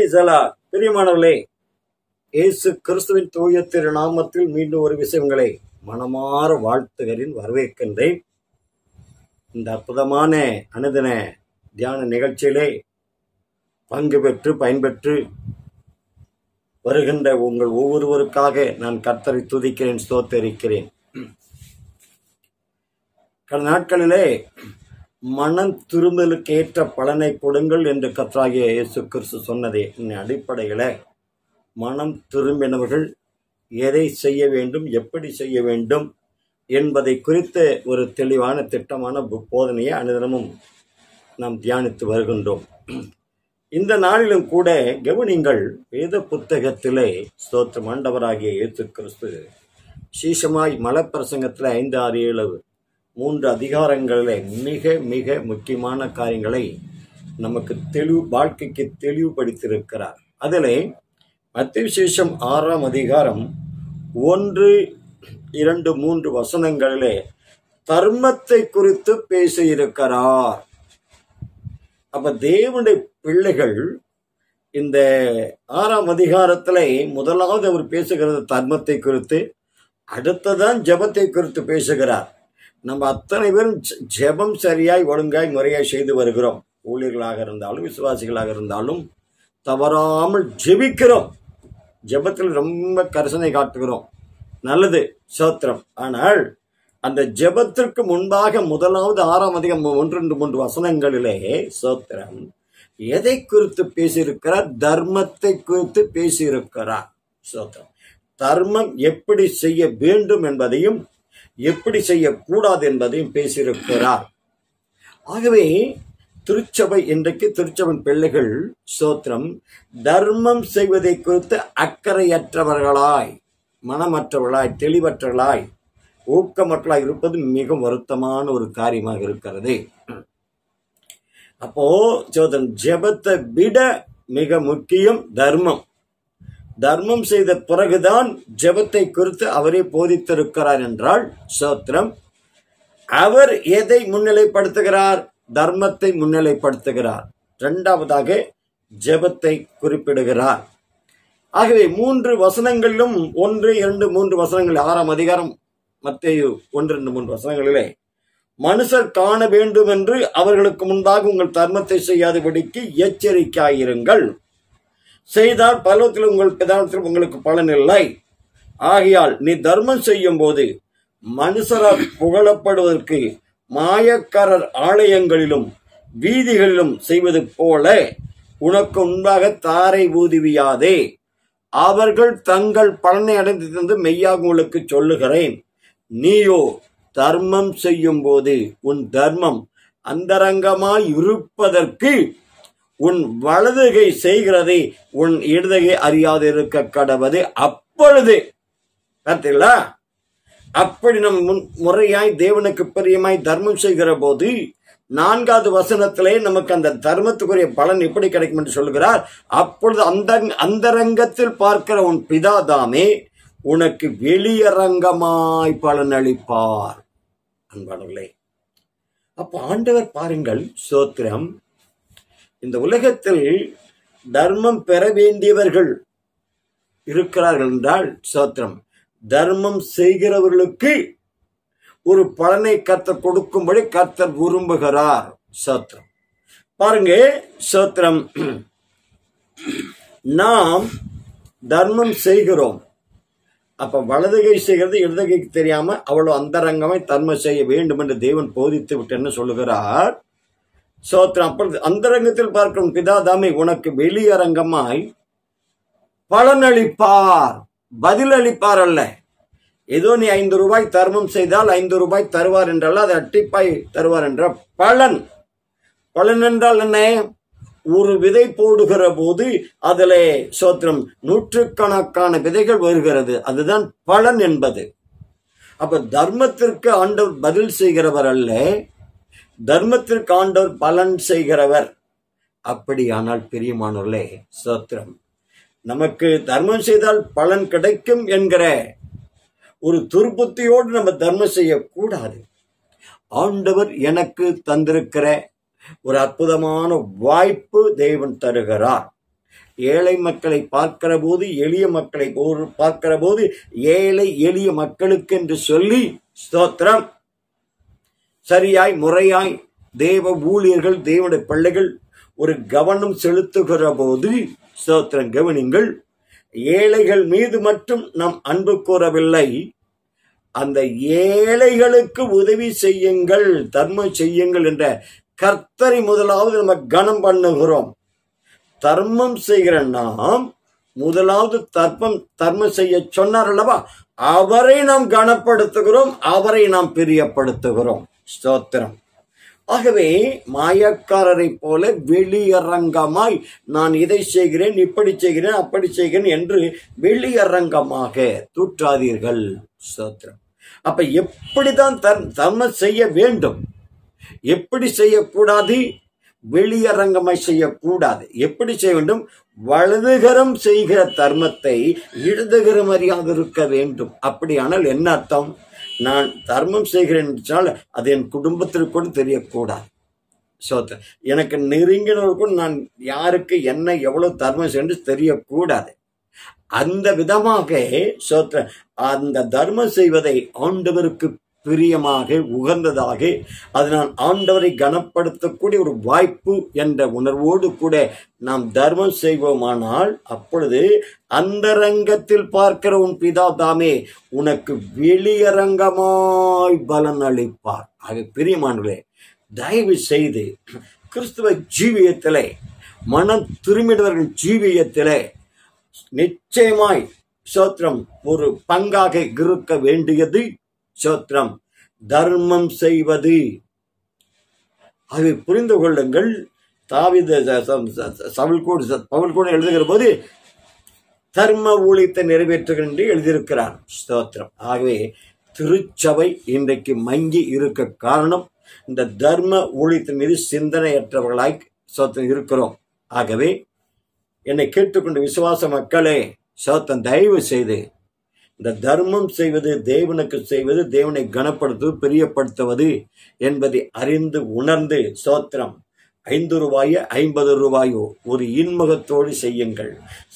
பிரியமானவர்களே இயேசு கிறிஸ்துவின் தூய திருநாமத்தில் மீண்டும் ஒரு விஷயங்களை மனமாற வாழ்த்துகளின் வரவேற்கின்றேன். இந்த அற்புதமான அனுதின தியான நிகழ்ச்சியிலே பங்கு பெற்று பயன்பெற்று வருகின்ற உங்கள் ஒவ்வொருவருக்காக நான் கர்த்தரை துதிக்கிறேன் ஸ்தோத்தரிக்கிறேன். கடந்த நாட்களிலே மனம் திரும்பலுக்கு ஏற்ற பலனை கொடுங்கள் என்று கர்த்தராகிய இயேசு கிறிஸ்து சொன்னதே. இந்த அடிப்படையில் மனம் திரும்பினவர்கள் எதை செய்ய வேண்டும் எப்படி செய்ய வேண்டும் என்பதை குறித்த ஒரு தெளிவான திட்டமான போதனையை அனுதினமும் நாம் தியானித்து வருகின்றோம். இந்த நாளிலும் கூட கவனிங்கள் வேத புத்தகத்திலே ஸ்தோத்திர மாண்டவராகிய இயேசு கிறிஸ்து சீஷமாய் மலப்பிரசங்கத்தில் ஐந்து ஆறு ஏழு மூன்று அதிகாரங்களிலே மிக மிக முக்கியமான காரியங்களை நமக்கு தெளிவு வாழ்க்கைக்கு தெளிவுபடுத்தியிருக்கிறார். அதிலே மத்திய விசேஷம் ஆறாம் அதிகாரம் ஒன்று இரண்டு மூன்று வசனங்களிலே தர்மத்தை குறித்து பேசியிருக்கிறார். அப்ப தேவனுடைய பிள்ளைகள் இந்த ஆறாம் அதிகாரத்தில் முதலாவது அவர் பேசுகிறது தர்மத்தை குறித்து அடுத்ததான் ஜெபத்தை குறித்து பேசுகிறார். நம்ம அத்தனை பேரும் ஜெபம் சரியாய் ஒழுங்காய் முறையாய் செய்து வருகிறோம். ஊழியர்களாக இருந்தாலும் விசுவாசிகளாக இருந்தாலும் தவறாமல் ஜெபிக்கிறோம். ஜெபத்தில் ரொம்ப கரிசனை காட்டுகிறோம். நல்லது சோத்திரம். ஆனால் அந்த ஜெபத்திற்கு முன்பாக முதலாவது ஆறாம் அதிகம் ஒன்று ரெண்டு மூன்று வசனங்களிலே சோத்திரம் எதை குறித்து பேசியிருக்கிறார்? தர்மத்தை குறித்து பேசியிருக்கிறார். சோத்திரம். தர்மம் எப்படி செய்ய வேண்டும் என்பதையும் எப்படி செய்யக்கூடாது என்பதையும் பேசியிருக்கிறார். ஆகவே திருச்சபை இன்றைக்கு திருச்சபன் பிள்ளைகள் சோத்திரம் தர்மம் செய்வதை குறித்து அக்கறையற்றவர்களாய் மனமற்றவர்களாய் தெளிவற்றவர்களாய் ஊக்கமற்றவர்களாய் இருப்பது மிக வருத்தமான ஒரு காரியமாக இருக்கிறது. அப்போ சோதன் ஜெபத்தை விட மிக முக்கியம் தர்மம். தர்மம் செய்த பிறகுதான் ஜெபத்தை குறித்து அவரே போதித்திருக்கிறார் என்றால் சோத்திரம். அவர் எதை முன்னிலைப்படுத்துகிறார்? தர்மத்தை முன்னிலைப்படுத்துகிறார். இரண்டாவதாக ஜெபத்தை குறிப்பிடுகிறார். ஆகவே மூன்று வசனங்களிலும் ஒன்று இரண்டு மூன்று வசனங்கள் ஆறாம் அதிகாரம் மத்தேயு ஒன்று இரண்டு மூன்று வசனங்களிலே மனுஷர் காண வேண்டும் என்று அவர்களுக்கு முன்பாக உங்கள் தர்மத்தை செய்யாதபடிக்கு எச்சரிக்கையாயிருங்கள். செய்தால் பலவத்தில் உங்கள் பிதானத்தில் உங்களுக்கு பலன் இல்லை. ஆகையால் நீ தர்மம் செய்யும் போது மனுஷரால் புகழப்படுவதற்கு மாயக்காரர் ஆலயங்களிலும் வீதிகளிலும் செய்வது போல உனக்கு உண்டாக தாரை ஊதுவியாதே. அவர்கள் தங்கள் பலனை அடைந்து தந்து மெய்யாக உங்களுக்கு சொல்லுகிறேன். நீயோ தர்மம் செய்யும் போது உன் தர்மம் அந்தரங்கமாய் இருப்பதற்கு உன் வலதுகை செய்கிறதை உன் இடதுகை அறியாது இருக்க கடவது அப்பொழுது. பார்த்தீங்களா அப்படி நம் முன் முறையாய் தேவனுக்கு பிரியமாய் தர்மம் செய்கிற போது நான்காவது வசனத்திலே நமக்கு அந்த தர்மத்துக்குரிய பலன் எப்படி கிடைக்கும் என்று சொல்கிறார் அப்பொழுது அந்த அந்தரங்கத்தில் பார்க்கிற உன் பிதாதாமே உனக்கு வெளியரங்கமாய் பலன் அளிப்பார். அன்பானவர்களே அப்ப ஆண்டவர் பாருங்கள் சோத்திரம் இந்த உலகத்தில் தர்மம் பெற வேண்டியவர்கள் இருக்கிறார்கள் என்றால் சோத்திரம். தர்மம் செய்கிறவர்களுக்கு ஒரு பலனை கத்தர் கொடுக்கும்படி கத்தர் விரும்புகிறார் சோத்திரம். பாருங்க சோத்திரம். நாம் தர்மம் செய்கிறோம். அப்ப வலதுகை செய்கிறது இடதுகைக்கு தெரியாம அவ்வளவு அந்தரங்கமாய் தர்மம் செய்ய வேண்டும் என்று தேவன் போதித்து விட்டு என்ன சொல்லுகிறார். சோத்திரம். அப்பொழுது அந்தரங்கத்தில் பார்க்கும் பிதாதாமை உனக்கு வெளியரங்கமாய் பலனளிப்பார். பதிலளிப்பார் அல்ல. ஏதோ நீ ஐந்து ரூபாய் தர்மம் செய்தால் ஐந்து ரூபாய் தருவார் என்றால் அது அட்டிப்பாய் தருவார் என்ற பலன். பலன் என்றால் என்ன? ஒரு விதை போடுகிற போது அதிலே சோத்திரம் நூற்றுக்கணக்கான விதைகள் வருகிறது. அதுதான் பலன் என்பது. அப்ப தர்மத்திற்கு ஆண்டவர் பதில் செய்கிறவர் அல்ல. தர்மத்திற்கு ஆண்டவர் பலன் செய்கிறவர். அப்படியானால் பிரியமானவர்களே சோத்திரம். நமக்கு தர்மம் செய்தால் பலன் கிடைக்கும் என்கிற ஒரு துர்புத்தியோடு நம்ம தர்மம் செய்யக்கூடாது. ஆண்டவர் எனக்கு தந்திருக்கிற ஒரு அற்புதமான வாய்ப்பு தேவன் தருகிறார். ஏழை மக்களை பார்க்கிற போது எளிய மக்களை போர்- பார்க்கிற போது ஏழை எளிய மக்களுக்கு என்று சொல்லி ஸ்தோத்திரம் சரியாய் முறையாய் தேவ ஊழியர்கள் தேவனுடைய பிள்ளைகள் ஒரு கவனம் செலுத்துகிற போது ஸ்தோத்திரம் கவனிங்கள் ஏழைகள் மீது மட்டும் நாம் அன்பு கூறவில்லை. அந்த ஏழைகளுக்கு உதவி செய்யுங்கள் தர்மம் செய்யுங்கள் என்ற கர்த்தரை முதலாவது நம்ம கனம் பண்ணுகிறோம். தர்மம் செய்கிற நாம் முதலாவது தர்மம் தர்மம் செய்ய சொன்னார் அல்லவா? அவரை நாம் கனப்படுத்துகிறோம் அவரை நாம் பிரியப்படுத்துகிறோம். ஸ்தோத்திரம். ஆகவே மாயக்காரரை போல வெளியரங்கமாய் நான் இதை செய்கிறேன் இப்படி செய்கிறேன் அப்படி செய்கிறேன் என்று வெளியரங்கமாக தூற்றாதீர்கள். ஸ்தோத்திரம். அப்ப எப்படிதான் தர் தர்மம் செய்ய வேண்டும்? எப்படி செய்யக்கூடாது? வெளியரங்கமாய் செய்யக்கூடாது. எப்படி செய்ய வேண்டும்? வலதுகரம் செய்கிற தர்மத்தை இடதுகரம் அறியாது இருக்க வேண்டும். அப்படியானால் என்ன அர்த்தம்? நான் தர்மம் செய்கிறேன் என்று சொன்னால் அது என் குடும்பத்திற்கு கூட தெரியக்கூடாது. சோத்த எனக்கு நெருங்கினவருக்கும் நான் யாருக்கு என்ன எவ்வளோ தர்மம் செய்யணும் தெரியக்கூடாது. அந்த விதமாக சோத்த அந்த தர்மம் செய்வதை ஆண்டவருக்கு பிரியமாக உகந்ததாக அது நான் ஆண்டவரை கனப்படுத்தக்கூடிய ஒரு வாய்ப்பு என்ற உணர்வோடு கூட நாம் தர்மம் செய்வோமானால் அப்பொழுது அந்தரங்கத்தில் பார்க்கிற உன் பிதா தாமே உனக்கு வெளியரங்கமாய் பலன் அளிப்பார் ஆக பிரியமானே தயவு செய்து கிறிஸ்துவ ஜீவியத்திலே மனம் திரும்பிடுவர்கள் ஜீவியத்திலே நிச்சயமாய் சோத்திரம் ஒரு பங்காக இருக்க வேண்டியது சோத்திரம். தர்மம் செய்வது. அதை புரிந்து கொள்ளுங்கள். தாவித சவுல் கூட எழுதுகிற போது தர்ம ஊழியத்தை நிறைவேற்றுகிறேன் என்று எழுதியிருக்கிறார். ஸ்தோத்திரம். ஆகவே திருச்சபை இன்றைக்கு மங்கி இருக்க காரணம் இந்த தர்ம ஊழியத்தின் மீது சிந்தனையற்றவர்களாய் சோத்திரம் இருக்கிறோம். ஆகவே என்னை கேட்டுக்கொண்ட விசுவாச மக்களே சோத்தம் தயவு செய்து இந்த தர்மம் செய்வது தேவனுக்கு செய்வது தேவனை கனப்படுத்துவது பிரியப்படுத்துவது என்பதை அறிந்து உணர்ந்து சோத்திரம் ஐந்து ரூபாயோ ஐம்பது ரூபாயோ ஒரு இன்முகத்தோடு செய்யுங்கள்.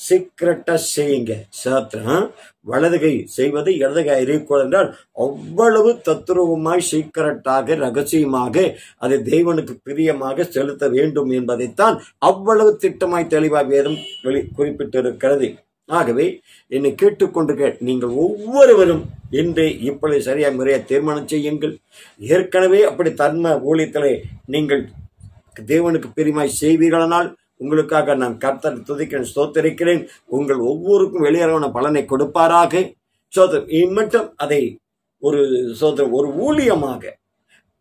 சீக்கிரட்டா செய்யுங்க. சோத்திரம் வலதுகை செய்வது இடதுகை அறிவிக்கோள் என்றால் அவ்வளவு தத்துருவமாய் சீக்கிரட்டாக ரகசியமாக அதை தெய்வனுக்கு பிரியமாக செலுத்த வேண்டும் என்பதைத்தான் அவ்வளவு திட்டமாய் தெளிவாக வேதம் வெளி குறிப்பிட்டிருக்கிறது. ஆகவே என்னை கேட்டுக்கொண்டு நீங்கள் ஒவ்வொருவரும் இன்று இப்பொழுது சரியாக முறையாக தீர்மானம் செய்யுங்கள். ஏற்கனவே அப்படி தர்ம ஊழியத்திலே நீங்கள் தேவனுக்கு பெருமாய் செய்வீர்களானால் உங்களுக்காக நான் கர்த்தர் துதிக்கிறேன் ஸ்தோத்தரிக்கிறேன். உங்கள் ஒவ்வொருக்கும் வெளியேறவன பலனை கொடுப்பாராக. சோதரம் இம்மட்டும் அதை ஒரு சோதரம் ஒரு ஊழியமாக.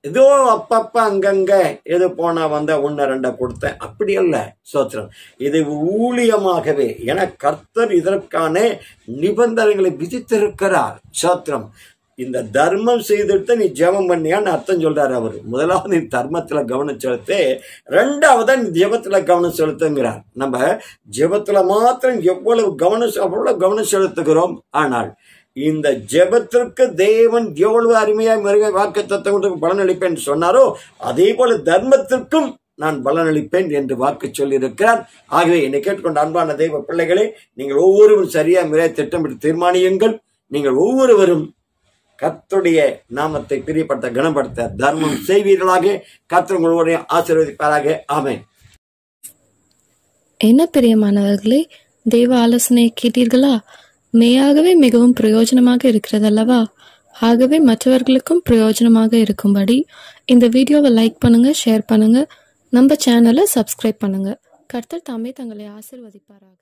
ஏதோ அப்பப்ப அங்கங்க எது போனா வந்த ஒன்னு ரெண்டா கொடுத்தேன். அப்படி அல்ல சோத்திரம் இது ஊழியமாகவே என கர்த்தர் இதற்கான நிபந்தனைகளை விதித்திருக்கிறார் சோத்திரம் இந்த தர்மம் செய்துட்டு நீ ஜெபம் பண்ணியான்னு அர்த்தம் சொல்றாரு அவர். முதலாவது நீ தர்மத்துல கவனம் செலுத்து. ரெண்டாவதா நீ ஜெபத்துல கவனம் செலுத்துங்கிறார். நம்ம ஜெபத்துல மாத்திரம் எவ்வளவு கவனம் அவ்வளவு கவனம் செலுத்துகிறோம். ஆனால் இந்த ஜெபத்திற்கு தேவன் எவ்வளவு அருமையாக மிருக வாக்கு தத்துவம் பலனளிப்பேன் சொன்னாரோ அதே போல தர்மத்திற்கும் நான் பலனளிப்பேன் என்று வாக்கு சொல்லியிருக்கிறார். ஆகவே என்னை கேட்டுக்கொண்ட அன்பான தெய்வ பிள்ளைகளே நீங்கள் ஒவ்வொருவரும் சரியா முறைய திட்டமிட்டு தீர்மானியுங்கள். நீங்கள் ஒவ்வொருவரும் கத்துடைய நாமத்தை பிரியப்படுத்த கனப்படுத்த தர்மம் செய்வீர்களாக. கர்த்தர் உங்களுடைய ஆசீர்வதிப்பாராக. ஆமேன். என்ன பிரியமானவர்களே தெய்வ ஆலோசனை கேட்டீர்களா? மெய்யாகவே மிகவும் பிரயோஜனமாக இருக்கிறதல்லவா? ஆகவே மற்றவர்களுக்கும் பிரயோஜனமாக இருக்கும்படி இந்த வீடியோவை லைக் பண்ணுங்க ஷேர் பண்ணுங்க. நம்ம சேனலை சப்ஸ்கிரைப் பண்ணுங்க. கர்த்தர் தாமே தங்களை ஆசிர்வதிப்பாராக.